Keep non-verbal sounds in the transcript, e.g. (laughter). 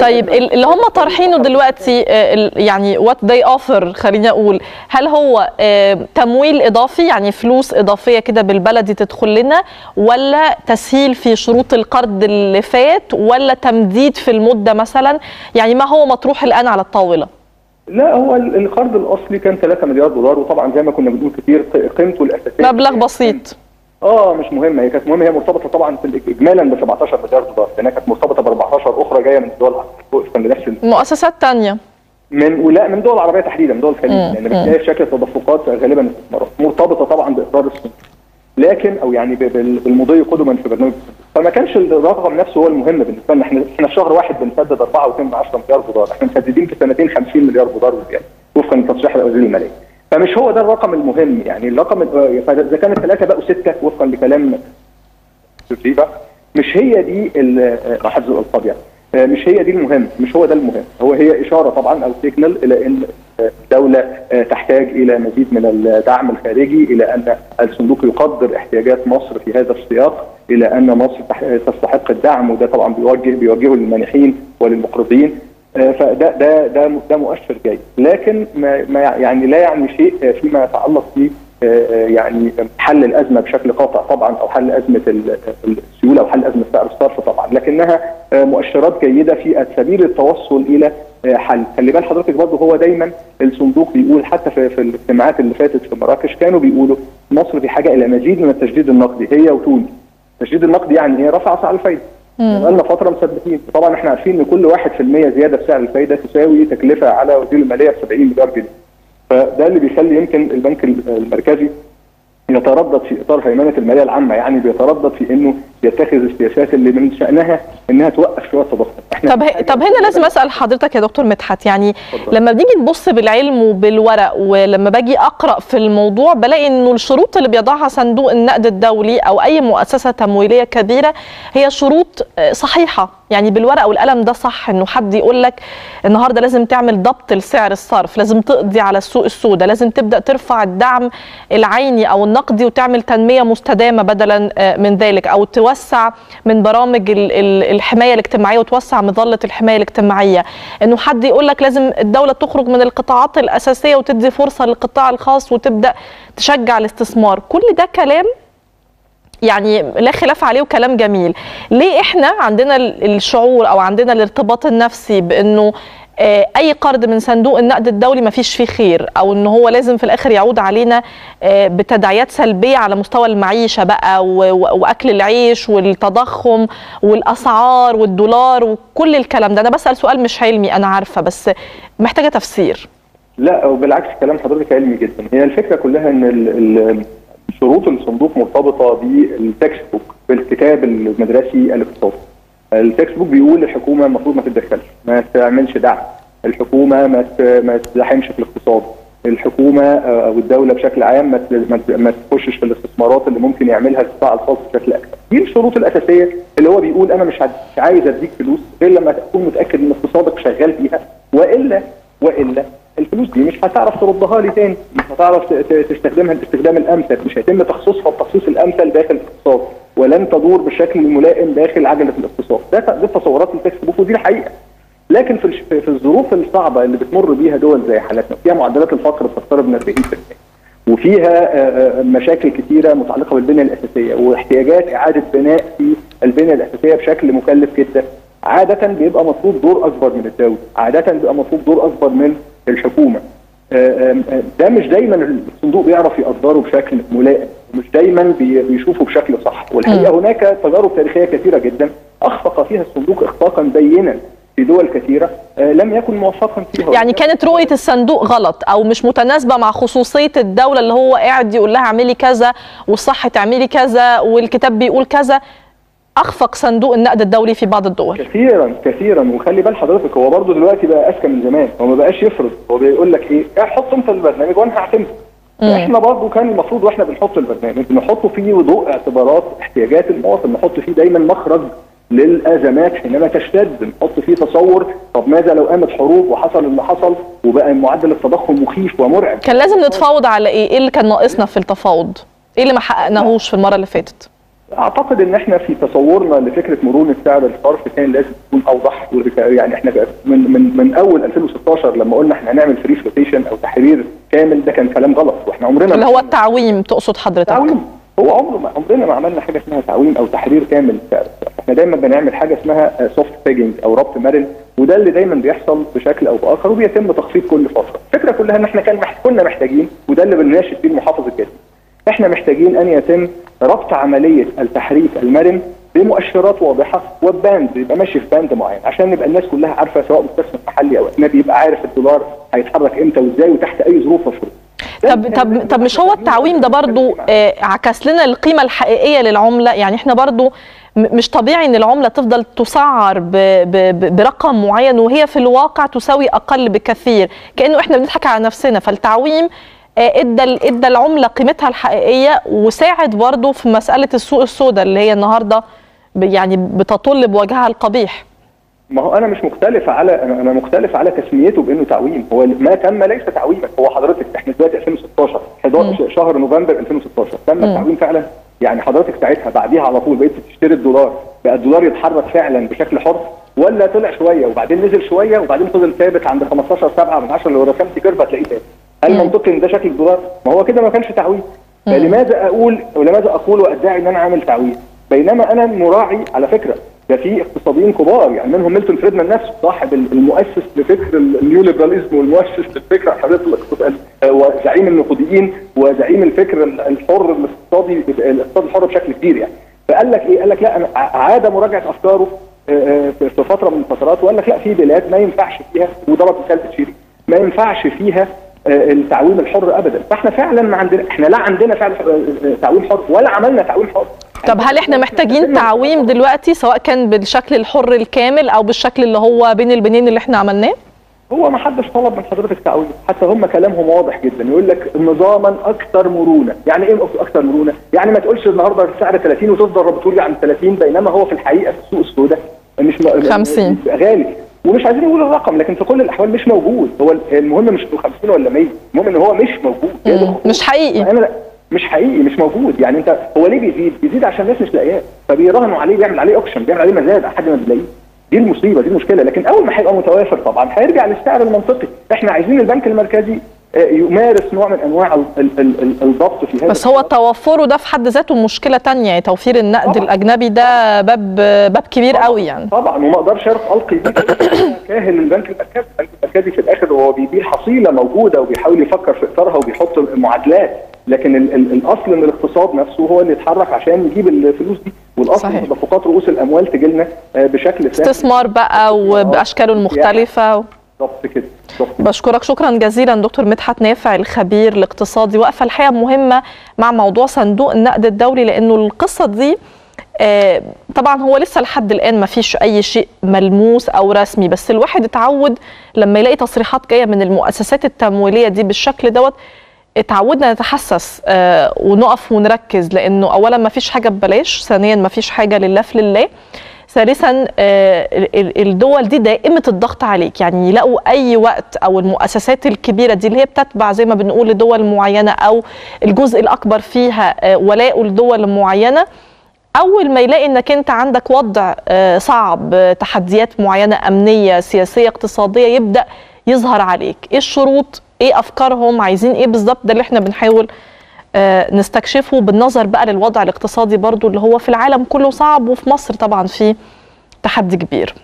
طيب ال- اللي هم طارحينه دلوقتي آه، يعني وات they offer خليني أقول هل هو آه، تمويل إضافي يعني فلوس إضافية كده بالبلدي تدخل لنا ولا تسهيل في شروط القرض اللي فات ولا تمديد في المدة مثلا؟ يعني ما هو مطروح الآن على الطاولة؟ لا هو ال- القرض الأصلي كان 3 مليار دولار وطبعا زي ما كنا بنقول كتير قيمته الأساسية مبلغ بسيط. آه مش مهمه هي كانت مهمه هي مرتبطة طبعا اجمالا ب 17 مليار دولار. لانها كانت مرتبطة ب 14 أخرى جاية من الدول وفقا لنفس ال- مؤسسات تانية. من ولا من دول عربية تحديدا من دول الخليج. لأن بتلاقي في شكل تدفقات غالبا استثمارات. مرتبطة طبعا بإقرار الصين لكن أو يعني بالمضي قدما في برنامج. فما كانش الرقم نفسه هو المهم بالنسبة لنا. إحنا إحنا في شهر واحد بنسدد 4.2 مليار دولار. إحنا مسددين في سنتين 50 مليار دولار وزيادة. وفقا لتصريح وزير الماليه فمش هو ده الرقم المهم. يعني الرقم ال- فاذا كانت ثلاثة بقوا ستة وفقا لكلام تدريبه مش هي دي آه، حفظ الالقاب يعني آه، مش هي دي المهم مش هو ده المهم. هو هي إشارة طبعا أو سيجنال إلى إن آه، الدولة آه، تحتاج إلى مزيد من الدعم الخارجي إلى أن الصندوق يقدر احتياجات مصر في هذا السياق إلى أن مصر تح- تستحق الدعم وده طبعا بيوجه بيوجهه للمانحين وللمقرضين. آه، فده ده ده ده مؤشر جيد. لكن ما يعني لا يعني شيء آه، فيما يتعلق ب آه، يعني حل الأزمة بشكل قاطع طبعا أو حل أزمة ال- السيولة أو حل أزمة سعر الصرف طبعا. لكنها آه، مؤشرات جيدة في سبيل التوصل إلى آه، حل. خلي بال حضرتك برضه هو دايما الصندوق بيقول حتى في, الاجتماعات اللي فاتت في مراكش كانوا بيقولوا مصر في حاجة إلى مزيد من التشديد النقدي هي وتونس. التشديد النقدي يعني إيه رفع سعر الفايدة. بقالنا فترة مثبتين. طبعا إحنا عارفين إن كل 1% زيادة في سعر الفايدة تساوي تكلفة على وزير المالية ب 70 مليار جنيه. فده اللي بيخلي يمكن البنك المركزي يتردد في إطار هيمنة المالية العامة. يعني بيتردد في إنه يتخذ السياسات اللي من شأنها إنها توقف شوية التضخم إحنا طب طب هنا لازم أسأل حضرتك يا دكتور مدحت يعني اتفضل. لما بنيجي نبص بالعلم وبالورق ولما باجي أقرأ في الموضوع بلاقي إنه الشروط اللي بيضعها صندوق النقد الدولي أو أي مؤسسة تمويلية كبيرة هي شروط صحيحة يعني بالورقه والقلم ده صح إنه حد يقول لك النهارده لازم تعمل ضبط لسعر الصرف لازم تقضي على السوق السوداء لازم تبدأ ترفع الدعم العيني أو النقدي وتعمل تنمية مستدامة بدلا آه، من ذلك أو توسع من برامج ال- ال- الحماية الاجتماعية وتوسع مظله الحماية الاجتماعية. إنه حد يقول لك لازم الدولة تخرج من القطاعات الأساسية وتدي فرصة للقطاع الخاص وتبدأ تشجع الاستثمار. كل ده كلام يعني لا خلاف عليه وكلام جميل. ليه إحنا عندنا ال- الشعور أو عندنا الارتباط النفسي بإنه أي قرض من صندوق النقد الدولي ما فيش فيه خير أو إن هو لازم في الآخر يعود علينا آه، بتداعيات سلبية على مستوى المعيشة بقى وأكل العيش والتضخم والأسعار والدولار وكل الكلام ده. أنا بسأل سؤال مش علمي أنا عارفة بس محتاجة تفسير. لا وبالعكس كلام حضرتك علمي جدا. هي الفكرة كلها إن شروط الصندوق مرتبطة بال textbook بالكتاب المدرسي الاقتصادي. ال textbook بيقول الحكومة المفروض ما تتدخلش ما تعملش دعم. الحكومة ما ما تزاحمش في الاقتصاد. الحكومة آه، أو الدولة بشكل عام ما ما تخشش في الاستثمارات اللي ممكن يعملها القطاع الخاص بشكل أكبر. دي الشروط الأساسية اللي هو بيقول أنا مش مش عايز أديك فلوس غير لما تكون متأكد إن اقتصادك شغال فيها. والا وإلا الفلوس دي مش هتعرف تردها لي تاني. مش هتعرف تستخدمها الاستخدام الأمثل. مش هيتم تخصيصها التخصيص الأمثل داخل ولن تدور بالشكل الملائم داخل عجلة الاقتصاد. ده دي تصورات التكست بوك ودي الحقيقة. لكن في في الظروف الصعبة اللي بتمر بيها دول زي حالتنا فيها معدلات الفقر بتقترب من 40% وفيها آه، آه، مشاكل كثيره متعلقة بالبنية الأساسية واحتياجات إعادة بناء في البنية الأساسية بشكل مكلف جدا. عادة بيبقى مطلوب دور أكبر من الدولة. عادة بيبقى مطلوب دور أكبر من الحكومة. آه، ده مش دايما الصندوق بيعرف يقدره بشكل ملائم. ومش دايما بي- بيشوفه بشكل صح. والحقيقة هناك تجارب تاريخية كثيرة جدا. أخفق فيها الصندوق اخفاقا بينا في دول كثيرة آه، لم يكن موفقا فيها. يعني كانت رؤية الصندوق غلط أو مش متناسبة مع خصوصية الدولة اللي هو قاعد يقول لها اعملي كذا والصح تعملي كذا والكتاب بيقول كذا. أخفق صندوق النقد الدولي في بعض الدول. كثيرا كثيرا. وخلي بال حضرتك هو برضه دلوقتي بقى أذكى من زمان. هو ما بقاش يفرض. هو بيقول لك إيه؟ "إيه، حط انت البرنامج وأنا هعتمد إحنا برضه كان المفروض وإحنا بنحط البرنامج نحطه فيه ضوء اعتبارات احتياجات المواطن نحط فيه دايما مخرج للأزمات حينما تشتد نحط فيه تصور طب ماذا لو قامت حروب وحصل اللي حصل وبقى معدل التضخم مخيف ومرعب؟ كان لازم نتفاوض على إيه؟ إيه اللي كان ناقصنا في التفاوض؟ إيه اللي ما حققناهوش في المرة اللي فاتت؟ أعتقد إن إحنا في تصورنا لفكرة مرونة سعر الصرف كان لازم تكون أوضح. يعني إحنا من من من أول 2016 لما قلنا إحنا هنعمل free floatation أو تحرير كامل ده كان كلام غلط. وإحنا عمرنا اللي هو التعويم تقصد حضرتك. تعويم هو عمره ما عمرنا ما عملنا حاجة اسمها تعويم أو تحرير كامل. سعر إحنا دايما بنعمل حاجة اسمها soft pegging أو ربط مرن وده اللي دايما بيحصل بشكل أو بآخر وبيتم تخفيض كل فترة. الفكرة كلها إن إحنا كان كنا محتاجين وده اللي بنناشد فيه المحافظ الجديد. إحنا محتاجين أن يتم ربط عملية التحريك المرن بمؤشرات واضحة و band يبقى ماشي في band معين عشان يبقى الناس كلها عارفة سواء مستثمر محلي أو اجنبي يبقى عارف الدولار هيتحرك إمتى وإزاي وتحت أي ظروف وشروط طب طب طب مش هو التعويم ده برضو آه عكس لنا القيمة الحقيقية للعملة؟ يعني إحنا برضو مش طبيعي إن العملة تفضل تسعر ب ب برقم معين وهي في الواقع تساوي أقل بكثير كأنه إحنا بنضحك على نفسنا. فالتعويم إدى إدى العملة قيمتها الحقيقية وساعد برضه في مسألة السوق السوداء اللي هي النهارده يعني بتطل بوجهها القبيح. ما هو أنا مش مختلف على أنا مختلف على تسميته بأنه تعويم. هو ما تم ليس تعويما. هو حضرتك إحنا دلوقتي 2016 11 شهر نوفمبر 2016 تم التعويم فعلا؟ يعني حضرتك ساعتها بعديها على طول بقيت تشتري الدولار. بقى الدولار يتحرك فعلا بشكل حر؟ ولا طلع شوية وبعدين نزل شوية وبعدين فضل ثابت عند 15 7 من 10 لو رسمت curve هتلاقيه ثابت. هل منطقي إن ده شكل الدولار؟ ما هو كده ما كانش تعويم فلماذا أقول ولماذا أقول وأدعي إن أنا عامل تعويم؟ بينما أنا مراعي على فكرة ده في اقتصاديين كبار يعني منهم ميلتون فريدمان نفسه صاحب المؤسس لفكر ال neoliberalism والمؤسس للفكر حريه الاقتصاد وزعيم النقوديين وزعيم الفكر الحر الاقتصادي الاقتصاد الحر بشكل كبير يعني فقال لك إيه؟ قال لك لا أنا عاد مراجعة أفكاره في فترة من الفترات وقال لك لا في بلاد ما ينفعش فيها وضرب مثال بتشيري ما ينفعش فيها التعويم الحر ابدا. فإحنا فعلا ما عندنا إحنا لا عندنا فعلا تعويم حر ولا عملنا تعويم حر. طب هل إحنا محتاجين تعويم دلوقتي سواء كان بالشكل الحر الكامل أو بالشكل اللي هو بين البنين اللي إحنا عملناه؟ هو ما حدش طلب من حضرتك تعويم. حتى هم كلامهم واضح جدا. يقول لك نظاما أكثر مرونة. يعني إيه أكثر مرونة؟ يعني ما تقولش النهارده السعر 30 وتفضل ربطولي عن 30 بينما هو في الحقيقة في السوق السوداء مش 50 غالي. ومش عايزين نقول الرقم لكن في كل الأحوال مش موجود. هو المهم مش 50 ولا 100 المهم إن هو مش موجود. مش حقيقي. أنا مش حقيقي مش موجود. يعني أنت هو ليه بيزيد؟ بيزيد عشان الناس مش لاقياه. فبيراهنوا عليه بيعمل عليه اوكشن بيعمل عليه مزاد لحد ما بيلاقيه دي المصيبة دي المشكلة. لكن أول ما هيبقى متوافر طبعا هيرجع للسعر المنطقي. إحنا عايزين البنك المركزي يمارس نوع من أنواع الضبط في هذا بس هو توفره ده في حد ذاته مشكلة ثانية يعني توفير النقد طبعا. الأجنبي ده باب باب كبير طبعا. قوي يعني. طبعا وما أقدرش ألقي (clears throat) كاهن البنك المركزي البنك المركزي في الآخر هو بيدير حصيلة موجودة وبيحاول يفكر في إطارها وبيحط معادلات لكن ال ال الأصل ان الاقتصاد نفسه هو اللي يتحرك عشان يجيب الفلوس دي. والأصل ان تدفقات رؤوس الأموال تجي لنا بشكل استثمار بقى وباشكاله المختلفه بالظبط كده بشكرك. شكرا جزيلا دكتور مدحت نافع الخبير الاقتصادي. وقفة الحقيقة مهمة مع موضوع صندوق النقد الدولي لأنه القصة دي آه طبعا هو لسه لحد الآن ما فيش أي شيء ملموس أو رسمي بس الواحد اتعود لما يلاقي تصريحات جاية من المؤسسات التمويلية دي بالشكل دوت اتعودنا نتحسس آه ونقف ونركز لأنه اولا ما فيش حاجة ببلاش ثانيا ما فيش حاجة لله في لله ثالثا آه الدول دي دائمة الضغط عليك. يعني يلاقوا أي وقت أو المؤسسات الكبيرة دي اللي هي بتتبع زي ما بنقول لدول معينة أو الجزء الأكبر فيها آه ولاء لدول معينة أول ما يلاقي إنك أنت عندك وضع صعب تحديات معينة أمنية سياسية اقتصادية يبدأ يظهر عليك. إيه الشروط؟ إيه أفكارهم؟ عايزين إيه بالظبط؟ ده اللي إحنا بنحاول نستكشفه بالنظر بقى للوضع الاقتصادي برضو اللي هو في العالم كله صعب وفي مصر طبعا في تحدي كبير.